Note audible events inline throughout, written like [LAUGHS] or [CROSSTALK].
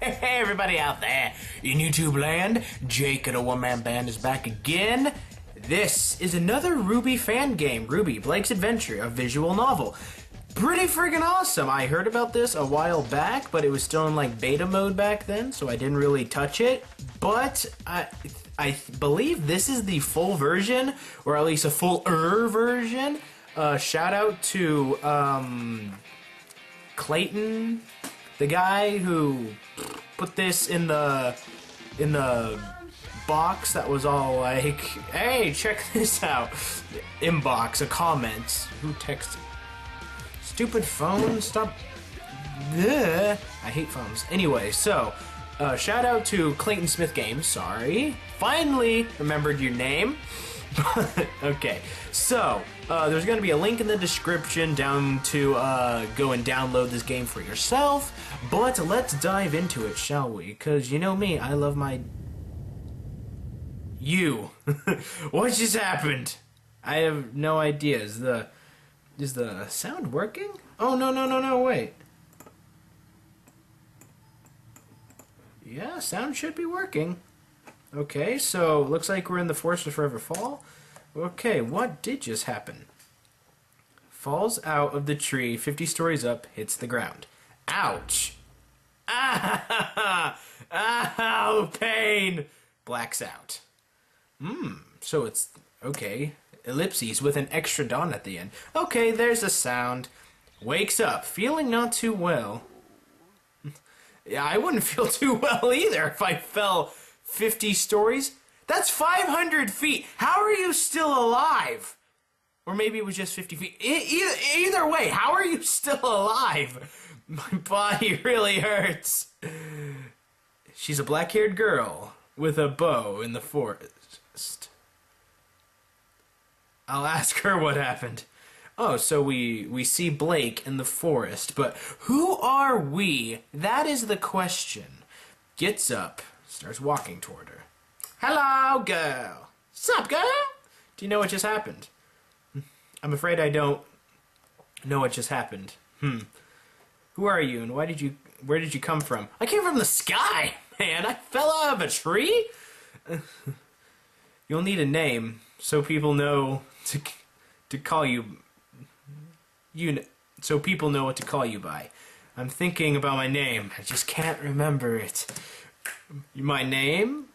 Hey, everybody out there in YouTube land, Jake and a one man band is back again. This is another RWBY fan game, RWBY Blake's Adventure, a visual novel. Pretty friggin' awesome. I heard about this a while back, but it was still in like beta mode back then, so I didn't really touch it. But I, I believe this is the full version, or at least a full-er version. Uh, shout out to um, Clayton, the guy who put this in the in the box that was all like, "Hey, check [LAUGHS] this out." Inbox, a comment. Who texted? Stupid phone, stop. Ugh. I hate phones. Anyway, so uh, shout out to Clayton Smith Games. Sorry, finally remembered your name. [LAUGHS] okay, so uh, there's going to be a link in the description down to uh, go and download this game for yourself. But let's dive into it, shall we? Because you know me, I love my. You. [LAUGHS] what just happened? I have no idea. Is the is the sound working? Oh no no no no wait. Yeah, sound should be working. Okay, so looks like we're in the Forest of Forever Fall. Okay, what did just happen? Falls out of the tree 50 stories up, hits the ground. Ouch! Ah! [LAUGHS] Ow! Pain! Blacks out. Hmm, so it's okay. Ellipses with an extra dot at the end. Okay, there's a sound. Wakes up, feeling not too well. [LAUGHS] Yeah, I wouldn't [LAUGHS] feel too well either if I fell 50 stories. That's 500 feet. How are you still alive? Or maybe it was just 50 feet. Either, either way, how are you still alive? [LAUGHS] My body really hurts. She's a black haired girl with a bow in the forest. I'll ask her what happened. Oh, so we we see Blake in the forest, but who are we? That is the question. Gets up, starts walking toward her. Hello, girl. Sup, girl? Do you know what just happened? I'm afraid I don't know what just happened. Hmm. Who are you, and why did you? Where did you come from? I came from the sky, man. I fell out of a tree. [LAUGHS] You'll need a name so people know to to call you. You so people know what to call you by. I'm thinking about my name. I just can't remember it. My name?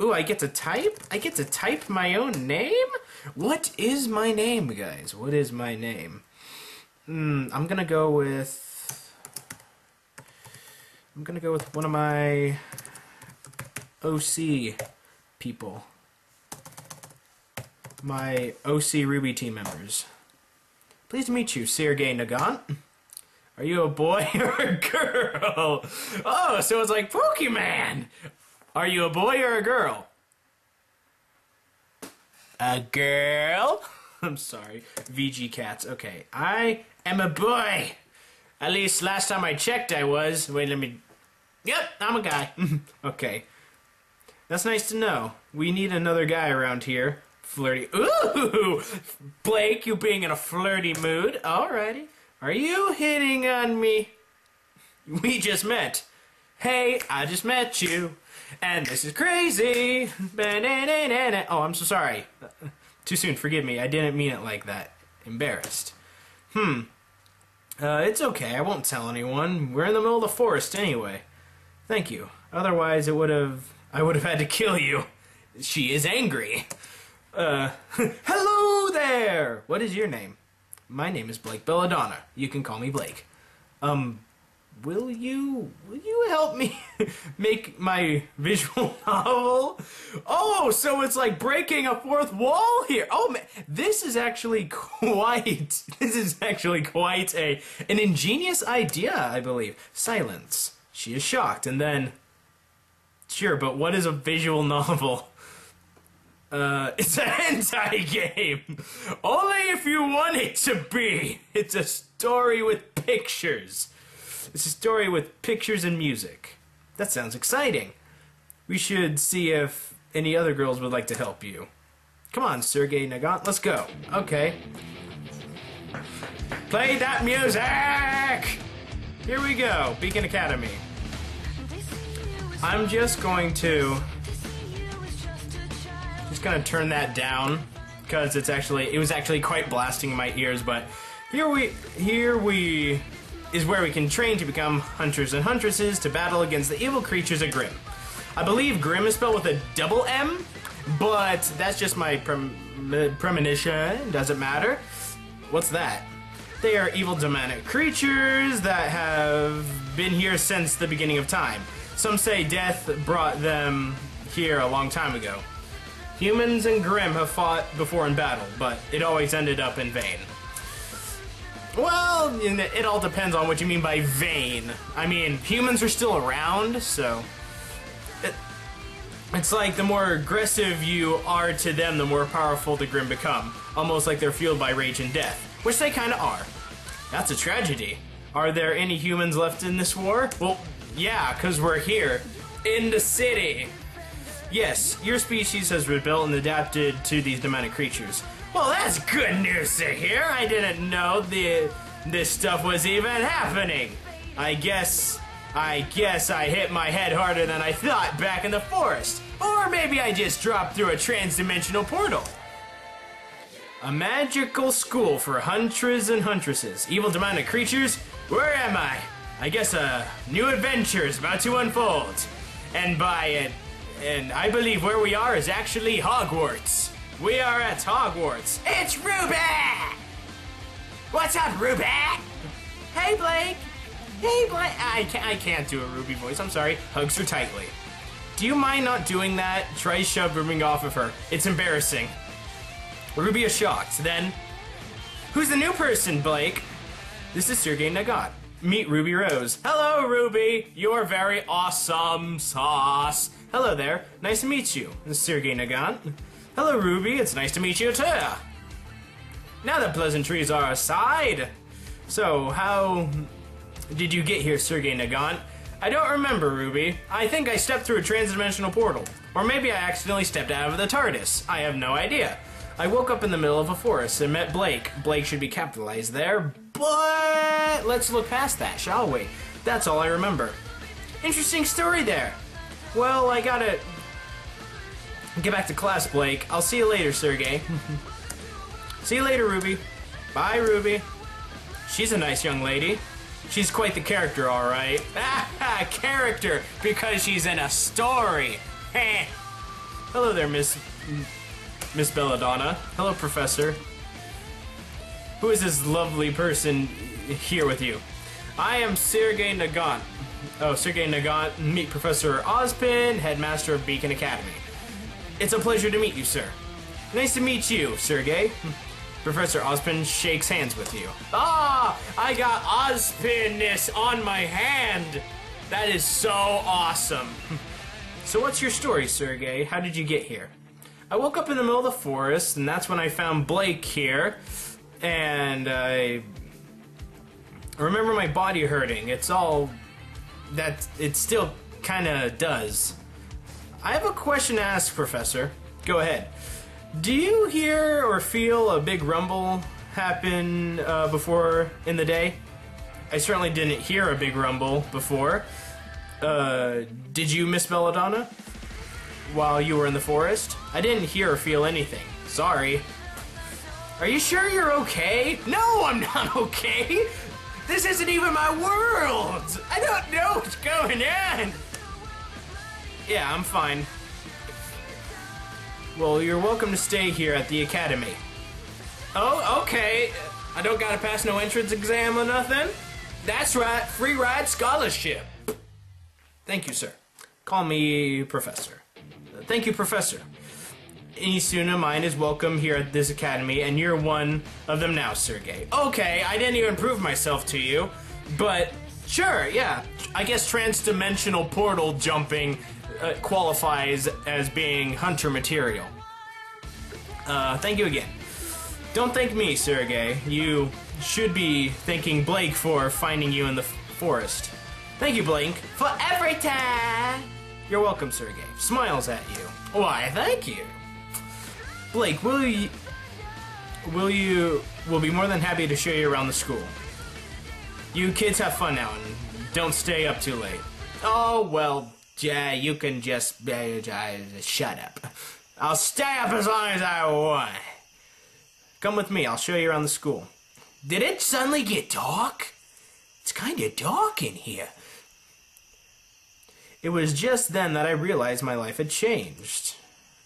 Ooh, I get to type? I get to type my own name? What is my name, guys? What is my name? Hmm, I'm gonna go with. I'm gonna go with one of my OC people. My OC RWBY team members. Pleased to meet you, Sergey Nagant. Are you a boy [LAUGHS] or a girl? Oh, so it's like Pokemon. Are you a boy or a girl? A girl? [LAUGHS] I'm sorry. VG cats. Okay. I am a boy. At least last time I checked I was. Wait, let me. Yep, I'm a guy. [LAUGHS] okay. That's nice to know. We need another guy around here. Flirty. Ooh! Blake, you being in a flirty mood. Alrighty. Are you hitting on me? We just met. Hey, I just met you. And this is crazy. Oh, I'm so sorry. Too soon, forgive me. I didn't mean it like that. Embarrassed. Hmm. Uh, it's okay. I won't tell anyone. We're in the middle of the forest anyway. Thank you. Otherwise, it would have. I would have had to kill you. She is angry. Uh, [LAUGHS] hello there! What is your name? My name is Blake Belladonna. You can call me Blake. Um, will you will you help me [LAUGHS] make my visual [LAUGHS] novel? Oh, so it's like breaking a fourth wall here. Oh man, this is actually [LAUGHS] quite this is actually quite a an ingenious idea, I believe. Silence. She is shocked and then Sure, but what is a visual novel? Uh, [LAUGHS] it's a hentai [LAUGHS] game. Only if you want it to be. It's a story with pictures. It's a story with pictures and music. That sounds exciting. We should see if any other girls would like to help you. Come on, Sergey Nagant, let's go. Okay. Play that music! Here we go, Beacon Academy. I'm just going to gonna turn that down because it's actually it was actually quite blasting in my ears. But here we here we is where we can train to become hunters and huntresses to battle against the evil creatures of Grimm. I believe Grimm is spelled with a double M, but that's just my prem- premonition. Doesn't matter. What's that? They are evil demonic creatures that have been here since the beginning of time. Some say death brought them here a long time ago. Humans and Grimm have fought before in battle, but it always ended up in vain. Well, it all depends on what you mean by vain. I mean, humans are still around, so. It, it's like the more aggressive you are to them, the more powerful the Grimm become. Almost like they're fueled by rage and death, which they kinda are. That's a tragedy. Are there any humans left in this war? Well, yeah, because we're here. In the city. Yes, your species has rebuilt and adapted to these demonic creatures. Well, that's good news to hear. I didn't know the this stuff was even happening. I guess I guess I hit my head harder than I thought back in the forest. Or maybe I just dropped through a trans-dimensional portal. A magical school for hunters and huntresses. Evil demonic creatures? Where am I? I guess a new adventure is about to unfold. And by it, and I believe where we are is actually Hogwarts. We are at Hogwarts. It's Ruby! What's up, Ruby? Hey, Blake. Hey, Blake. I can't, I can't do a Ruby voice. I'm sorry. Hugs her tightly. Do you mind not doing that? Try shove off of her. It's embarrassing. Ruby is shocked. Then, who's the new person, Blake? This is Sergey Nagant. Meet Ruby Rose. Hello, Ruby. You're very awesome sauce. Hello there. Nice to meet you. Sergey Nagant. Hello, Ruby. It's nice to meet you, too. Now that pleasantries are aside, so how did you get here, Sergey Nagant? I don't remember, Ruby. I think I stepped through a transdimensional portal. Or maybe I accidentally stepped out of the TARDIS. I have no idea. I woke up in the middle of a forest and met Blake. Blake should be capitalized there, but let's look past that, shall we? That's all I remember. Interesting story there. Well, I gotta Get back to class, Blake. I'll see you later, Sergey. [LAUGHS] see you later, Ruby. Bye, Ruby. She's a nice young lady. She's quite the character, all right. [LAUGHS] character, because she's in a story. [LAUGHS] Hello there, Miss Miss Belladonna. Hello, Professor. Who is this lovely person here with you? I am Sergey Nagant. Oh, Sergey Nagant. Meet Professor Ozpin, headmaster of Beacon Academy. It's a pleasure to meet you, sir. Nice to meet you, Sergey. [LAUGHS] Professor Ozpin shakes hands with you. Ah, I got Ozpinness on my hand. That is so awesome. [LAUGHS] so what's your story, Sergey? How did you get here? I woke up in the middle of the forest, and that's when I found Blake here. And I remember my body hurting. It's all that it still kind of does. I have a question to ask, Professor. Go ahead. Do you hear or feel a big rumble happen uh, before in the day? I certainly didn't hear a big rumble before. Uh, did you, Miss Belladonna? While you were in the forest? I didn't hear or feel anything. Sorry. Are you sure you're okay? No, I'm not [LAUGHS] okay! This isn't even my world! I don't know what's going on! Yeah, I'm fine. Well, you're welcome to stay here at the academy. Oh, okay. I don't gotta pass no entrance exam or nothing? That's right, free ride scholarship. Thank you, sir. Call me Professor. Thank you, Professor. Of mine is welcome here at this academy, and you're one of them now, Sergey. Okay, I didn't even prove myself to you, but sure, yeah. I guess trans-dimensional portal jumping uh, qualifies as being hunter material. Uh, thank you again. Don't thank me, Sergey. You should be thanking Blake for finding you in the forest. Thank you, Blake, for every time. You're welcome, Sergey. Smiles at you. Why, thank you. Blake, will you will you will be more than happy to show you around the school. You kids have fun now and don't stay up too late. Oh, well, Yeah, you can just uh, shut up. I'll stay up as long as I want. Come with me. I'll show you around the school. Did it suddenly get dark? It's kind of dark in here. It was just then that I realized my life had changed.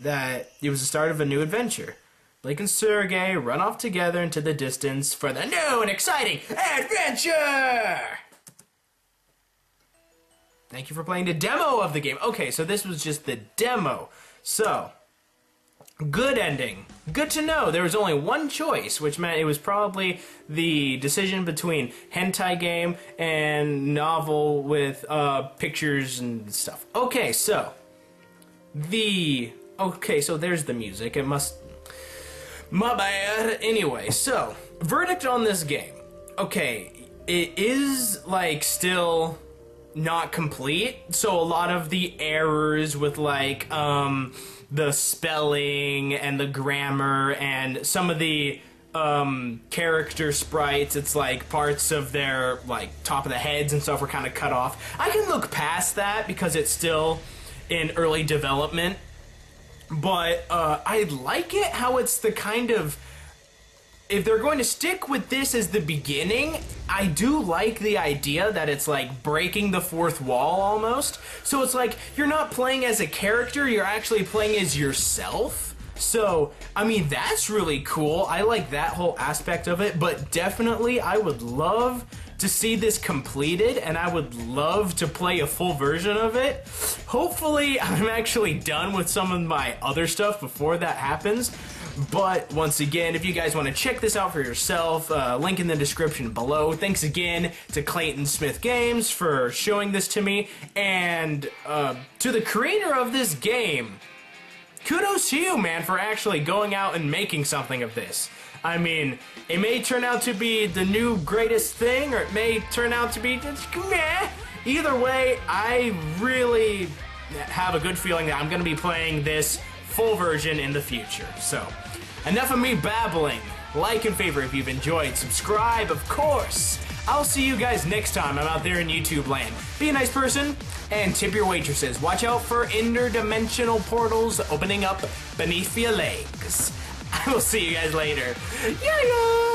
That it was the start of a new adventure. Blake and Sergey run off together into the distance for the new and exciting adventure! Thank you for playing the demo of the game. Okay, so this was just the demo. So, good ending. Good to know there was only one choice, which meant it was probably the decision between hentai game and novel with uh, pictures and stuff. Okay, so the okay, so there's the music. It must my bad. Anyway, so verdict on this game. Okay, it is like still not complete. So a lot of the errors with like um the spelling and the grammar and some of the um character sprites it's like parts of their like top of the heads and stuff were kind of cut off i can look past that because it's still in early development but uh i like it how it's the kind of if they're going to stick with this as the beginning, I do like the idea that it's like breaking the fourth wall almost. So it's like you're not playing as a character, you're actually playing as yourself. So, I mean, that's really cool. I like that whole aspect of it, but definitely I would love to see this completed and I would love to play a full version of it. Hopefully, [LAUGHS] I'm actually done with some of my other stuff before that happens. But once again, if you guys want to check this out for yourself, uh, link in the description below. Thanks again to Clayton Smith Games for showing this to me, and uh, to the creator of this game. Kudos to you, man, for actually going out and making something of this. I mean, it may turn out to be the new greatest thing, or it may turn out to be just meh. Either way, I really have a good feeling that I'm going to be playing this full version in the future. So, enough of me babbling. Like and favorite if you've enjoyed. Subscribe, of course. I'll see you guys next time I'm out there in YouTube land. Be a nice person and tip your waitresses. Watch out for interdimensional portals opening up beneath your legs. [LAUGHS] I will see you guys later. Yeah, yeah.